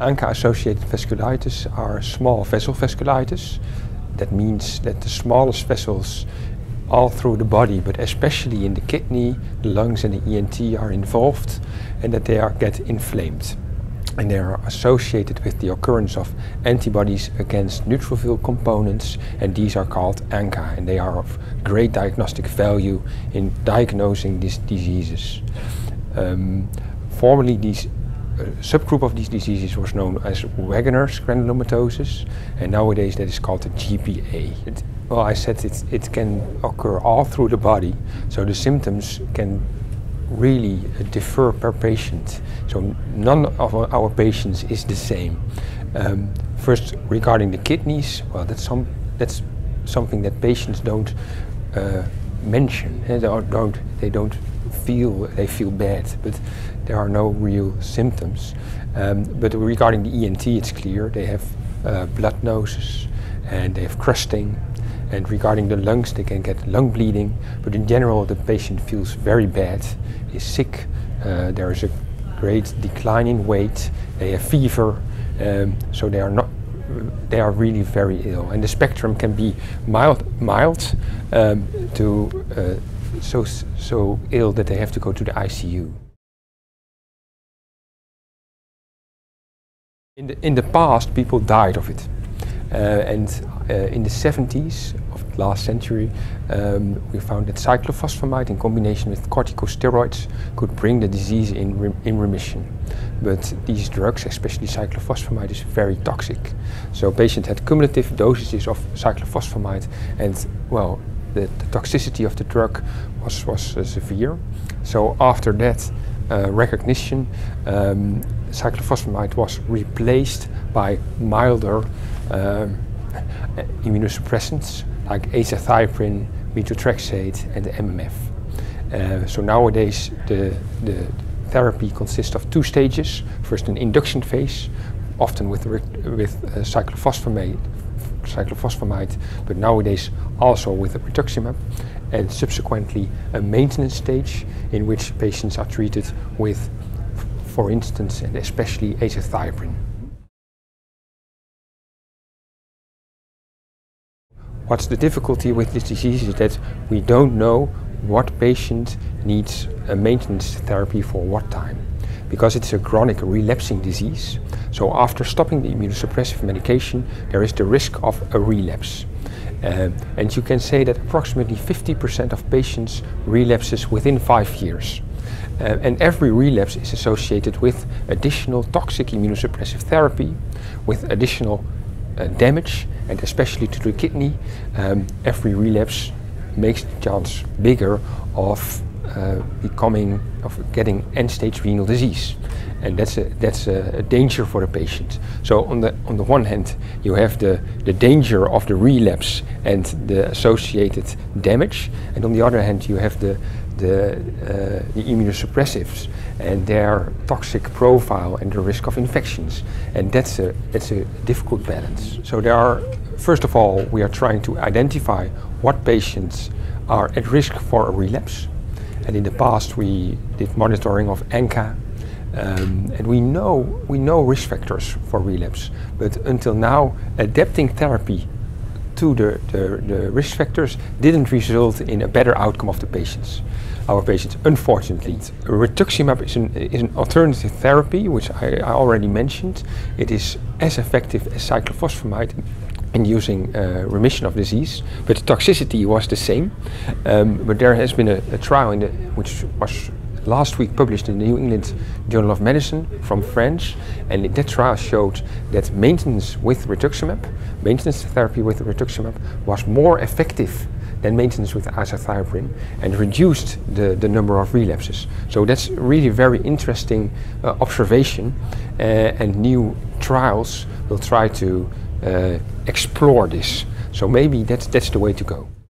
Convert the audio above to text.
ANCA-associated vasculitis are small vessel vasculitis. That means that the smallest vessels all through the body, but especially in the kidney, the lungs and the ENT are involved and that they are, get inflamed. And they are associated with the occurrence of antibodies against neutrophil components and these are called ANCA and they are of great diagnostic value in diagnosing these diseases. Um, formerly these subgroup of these diseases was known as Wegener's granulomatosis, and nowadays that is called the GPA. It, well, I said it, it can occur all through the body, so the symptoms can really differ per patient. So none of our patients is the same. Um, first, regarding the kidneys, well, that's some that's something that patients don't uh, mention. They don't they don't feel they feel bad, but there are no real symptoms. Um, but regarding the ENT, it's clear they have uh, blood noses and they have crusting. And regarding the lungs, they can get lung bleeding. But in general, the patient feels very bad, is sick. Uh, there is a great decline in weight. They have fever, um, so they are not they are really very ill. And the spectrum can be mild, mild um, to uh, so, so ill that they have to go to the ICU. In the, in the past, people died of it. Uh, and uh, in the 70s of last century, um, we found that cyclophosphamide in combination with corticosteroids could bring the disease in, re in remission. But these drugs, especially cyclophosphamide, is very toxic. So patients had cumulative dosages of cyclophosphamide and, well, the, the toxicity of the drug was, was uh, severe. So after that uh, recognition, um, cyclophosphamide was replaced by milder um, immunosuppressants like azathioprine, methotrexate and the MMF. Uh, so nowadays the, the therapy consists of two stages. First an induction phase, often with, with uh, cyclophosphamide, cyclophosphamide, but nowadays also with rituximab, and subsequently a maintenance stage in which patients are treated with, for instance, and especially azathioprine. What's the difficulty with this disease is that we don't know what patient needs a maintenance therapy for what time because it's a chronic relapsing disease. So after stopping the immunosuppressive medication, there is the risk of a relapse. Uh, and you can say that approximately 50% of patients relapses within five years. Uh, and every relapse is associated with additional toxic immunosuppressive therapy, with additional uh, damage, and especially to the kidney. Um, every relapse makes the chance bigger of uh, becoming, of getting end-stage renal disease. And that's a, that's a, a, danger for the patient. So on the, on the one hand, you have the, the danger of the relapse and the associated damage. And on the other hand, you have the, the, uh, the immunosuppressives and their toxic profile and the risk of infections. And that's a, that's a difficult balance. So there are, first of all, we are trying to identify what patients are at risk for a relapse and in the past we did monitoring of ANCA um, and we know, we know risk factors for relapse, but until now adapting therapy to the, the, the, risk factors didn't result in a better outcome of the patients. Our patients, unfortunately. Rituximab is an, is an alternative therapy, which I, I already mentioned. It is as effective as cyclophosphamide inducing uh, remission of disease, but the toxicity was the same. Um, but there has been a, a trial the, which was last week published in the New England Journal of Medicine from France, and that trial showed that maintenance with rituximab, maintenance therapy with rituximab, was more effective than maintenance with azathioprine and reduced the, the number of relapses. So that's really very interesting uh, observation uh, and new trials will try to Uh, explore this. So maybe that's, that's the way to go.